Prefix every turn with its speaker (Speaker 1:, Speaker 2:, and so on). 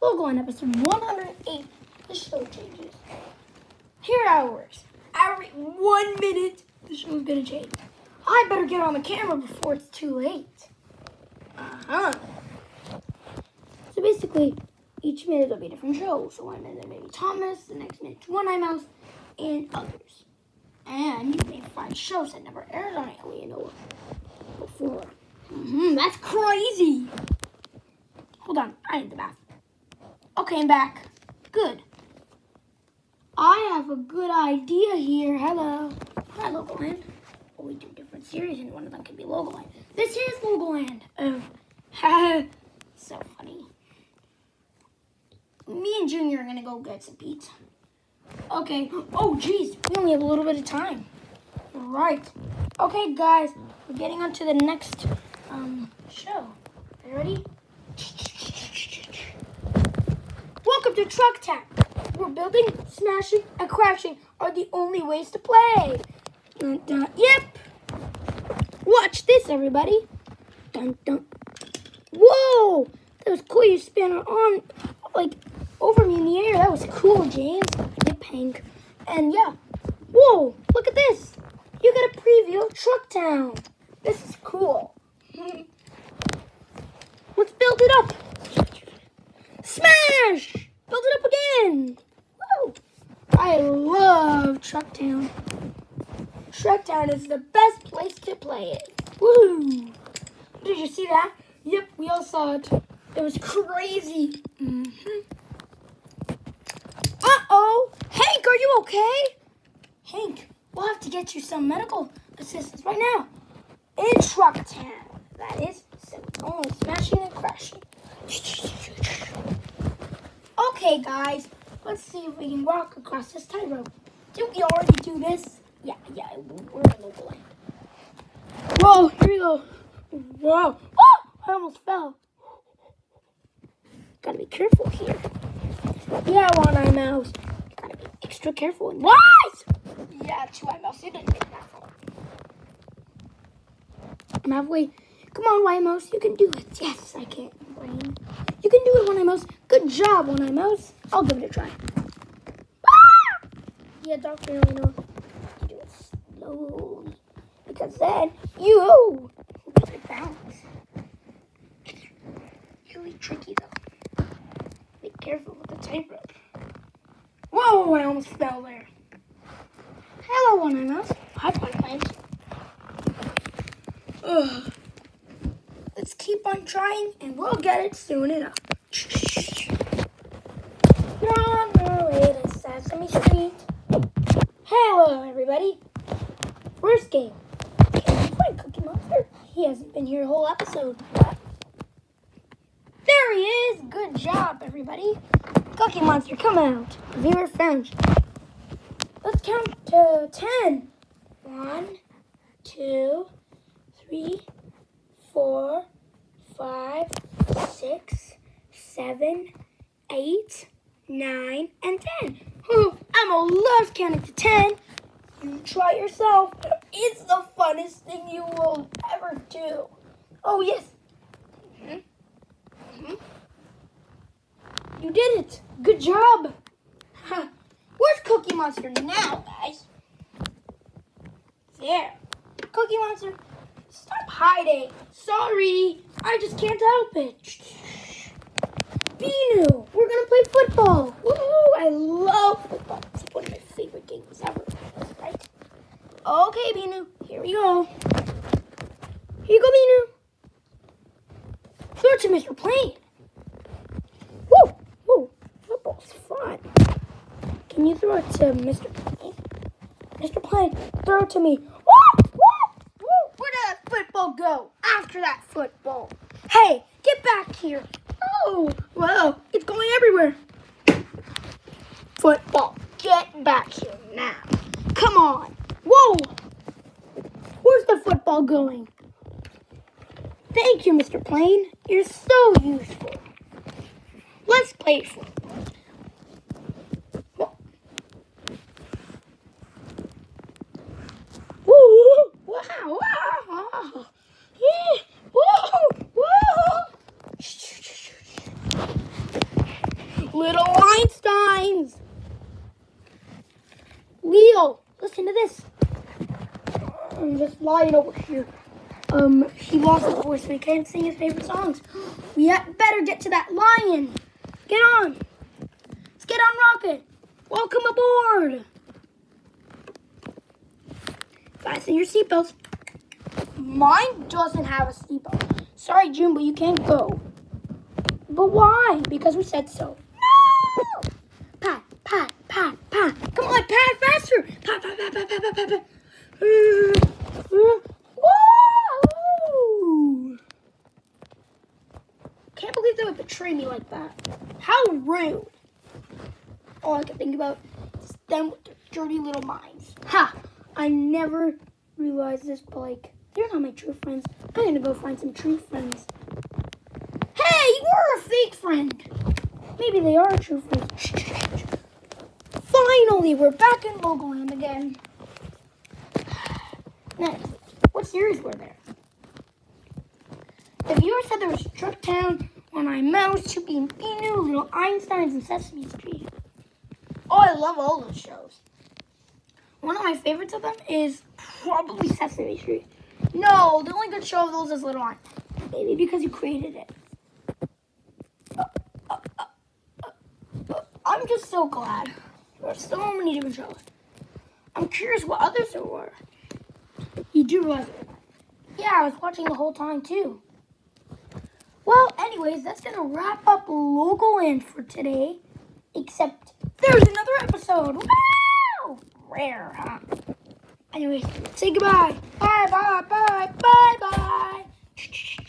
Speaker 1: Logoland episode 108. The show changes. Here how it works. Every one minute, the show's gonna change. I better get on the camera before it's too late. Uh-huh. So basically, each minute there'll be a different show. So one minute there may be Thomas, the next minute One Eye Mouse, and others. And you may find shows that never aired on Alien Noah before. hmm that's crazy. Hold on, I need the bath. Okay, I'm back. Good. I have a good idea here. Hello. Hi, Logoland. Oh, we do different series, and one of them can be Logoland. This is Logoland. Oh, so funny. Me and Junior are gonna go get some pizza. Okay. Oh, geez, we only have a little bit of time. Right. Okay, guys, we're getting on to the next um, show. Are you ready? To Truck Town. Where building, smashing, and crashing are the only ways to play. Dun, dun. Yep. Watch this, everybody. Dun, dun. Whoa! That was cool. You spin it on, like, over me in the air. That was cool, James. Get pink. And yeah. Whoa! Look at this. You got a preview of Truck Town. This is cool. Let's build it up. Smash! Build it up again. Woo! I love Truck Town. Truck Town is the best place to play it. Woo! Did you see that? Yep, we all saw it. It was crazy. Mm-hmm. Uh-oh! Hank, are you okay? Hank, we'll have to get you some medical assistance right now. In Truck Town, that is. So only smashing and crashing. Okay, guys, let's see if we can walk across this tightrope. Did we already do this? Yeah, yeah, we're in Logoland. Whoa, here we go. Whoa, oh, I almost fell. Gotta be careful here. Yeah, one eye mouse. Gotta be extra careful and wise. Yeah, two eye mouse. You didn't make that fall. I'm halfway. Come on, White Mouse. You can do it. Yes, I can. Brain. You can do it, One Eye Mouse. Good job, One Eye Mouse. I'll give it a try. Ah! Yeah, Dr. Rhino. You do it slowly. Because then you it bounce. Really tricky, though. Be careful with the tightrope. Whoa, I almost fell there. Hello, One Eye Mouse. Hi, Times. Ugh. Let's keep on trying and we'll get it soon enough. On our way to Sesame Street. Hello, everybody. First game. Can you play Cookie Monster? He hasn't been here a whole episode. There he is. Good job, everybody. Cookie Monster, come out. Viewer found. Let's count to ten. One, two, three, four, five, six, seven, eight, nine, and ten. Oh, Emma loves counting to ten. You try yourself. It's the funnest thing you will ever do. Oh, yes. You did it. Good job. Where's Cookie Monster now, guys? There. Cookie Monster, stop hiding. Sorry, I just can't help it. Binoo, we're gonna play football. Woo! I love football. It's one of my favorite games ever. Right? Okay, Binoo, here we go. Here you go, Binoo. Throw it to Mr. Plane. Woo! Fun. Can you throw it to Mr. Mr. Plane, throw it to me. Woo! Woo! Woo! Where did that football go? After that football. Hey, get back here. Oh, wow, it's going everywhere. Football, get back here now. Come on. Whoa! Where's the football going? Thank you, Mr. Plane. You're so useful. Let's play football. Whoa. Woo! Wow! Wow! Yeah! Whoa! Whoa! Little Einsteins. Leo, listen to this. I'm just lying over here. Um, he lost his voice, so he can't sing his favorite songs. We better get to that lion. Get on. Let's get on rocket. Welcome aboard. Fasten your seatbelts. Mine doesn't have a seatbelt. Sorry, June, but you can't go. But why? Because we said so. Pat, pat, pat. Come on, pat faster. Pat, pat, pat, pat, pat, pat, pat! Can't believe they would betray me like that. How rude. All I can think about is them with their dirty little minds. Ha! I never realized this, but like, they're not my true friends. I'm gonna go find some true friends. Hey, you were a fake friend. Maybe they are true friends. Finally, we're back in Logoland again. Next, what series were there? The viewer said there was Trucktown, One Eye Mouse, Chippy and Binoo, Little Einsteins, and Sesame Street. Oh, I love all those shows. One of my favorites of them is probably Sesame Street. No, the only good show of those is Little Einstein. Maybe because you created it. Uh, uh, uh, uh, uh, I'm just so glad. So many different shows. I'm curious what others there were. You do realize Yeah, I was watching the whole time too. Well, anyways, that's gonna wrap up Logoland for today. Except there's another episode. Wow! Rare, huh? Anyways, say goodbye. Bye, bye, bye, bye, bye.